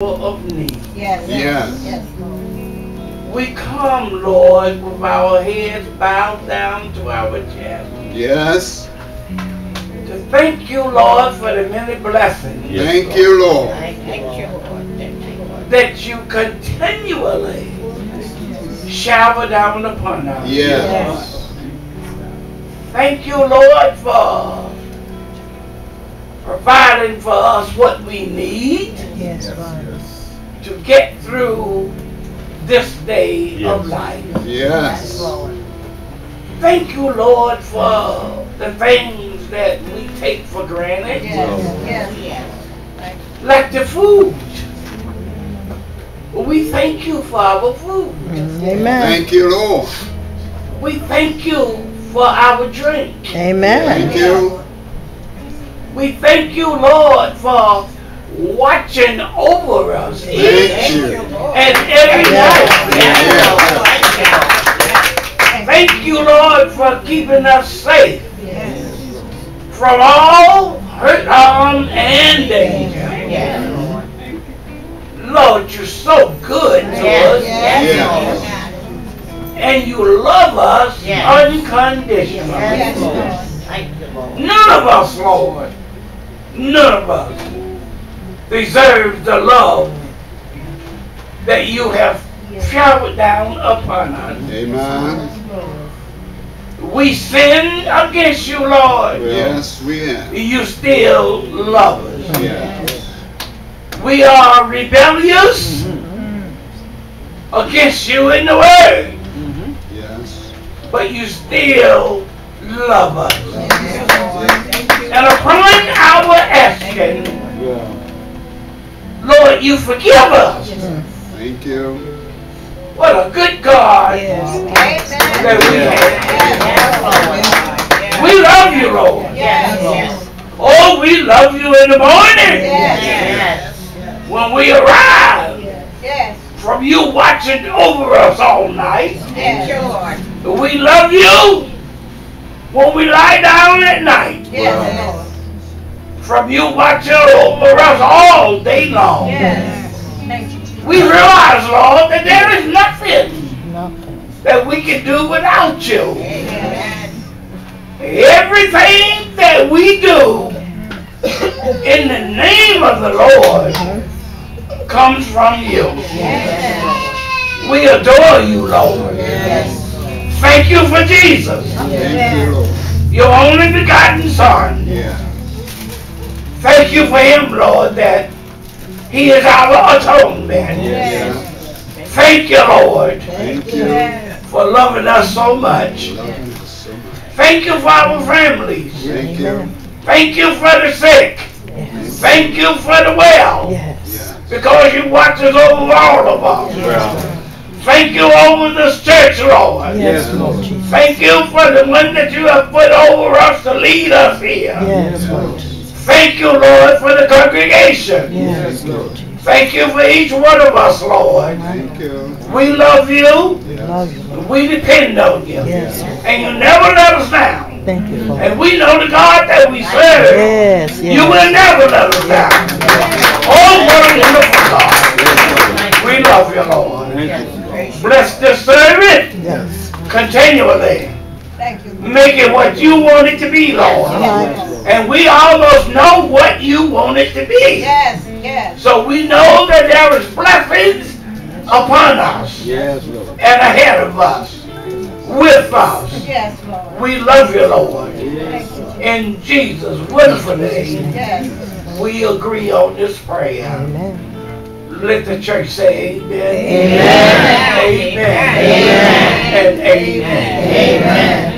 of need. Yes. Yes. Yes, We come, Lord, with our heads bowed down to our chest Yes. to thank you, Lord, for the many blessings Thank you, Lord. Thank you, Lord. Thank you, Lord. that you continually shower down upon us. Yes. Thank you, Lord, for providing for us what we need Yes, Lord. to get through this day of life. Yes. Lord. Thank you, Lord, for the things that we take for granted, Yes, yes, yes. like the food. We thank you for our food. Mm-hmm. Amen. Thank you, Lord. We thank you for our drink. Amen. Thank you. We thank you, Lord, for watching over us each Thank you. and every night. Yes. Thank you, Lord, for keeping us safe Yes. from all hurt, harm, and danger. Yes. Lord, you're so good to us, Yes. and you love us Yes. unconditionally. Yes, Thank you, Lord. None of us, Lord, none of us deserve the love that you have showered down upon us. Amen. We sinned against you, Lord. Yes, we have. You still love us. Yes. We are rebellious against you in the word, Yes. but you still love us. Lord, you forgive us. Thank you. What a good God Amen. that we have. Yes, We love you, Lord. Yes, yes. Oh, we love you in the morning Yes. when we arrive Yes. from you watching over us all night. Thank you, Lord. We love you when we lie down at night Yes, from you watching over us all day long. Yes. We realize, Lord, that there is nothing Nothing. that we can do without you. Amen. Everything that we do in the name of the Lord comes from you. Yes. We adore you, Lord. Yes. Thank you for Jesus, Thank you, Lord. your only begotten Son. Yes. Thank you for him, Lord, that he is our atonement. Yes. Thank you, Lord, Thank you. For loving us so much. Love you so much. Thank you for our families. Thank you. Thank you for the sick. Thank you for the well. Yes. Yes. Because you watch us over all of us. Thank you over this church, Lord. Yes, Lord Jesus. Thank you for the one that you have put over us to lead us here. Yes, Lord Jesus. Thank you, Lord, for the congregation. Yes, Yes, Lord. Thank you for each one of us, Lord. Thank you. We love you. Love you, We depend on you. Yes, And you never let us down. Thank you, Lord. And we know the God that we serve. Yes, yes. You will never let us down. Oh, what a wonderful God. We love you, Lord. Bless this service Yes. continually. Thank you. Make it what you want it to be, Lord. And we almost know what you want it to be. Yes, yes. So we know that there is blessings upon us Yes, Lord. and ahead of us, with us. Yes, Lord. We love you, Lord. Thank you. In Jesus' wonderful name, Yes. we agree on this prayer. Amen. Let the church say amen. Amen. Amen. Amen. And amen. Amen.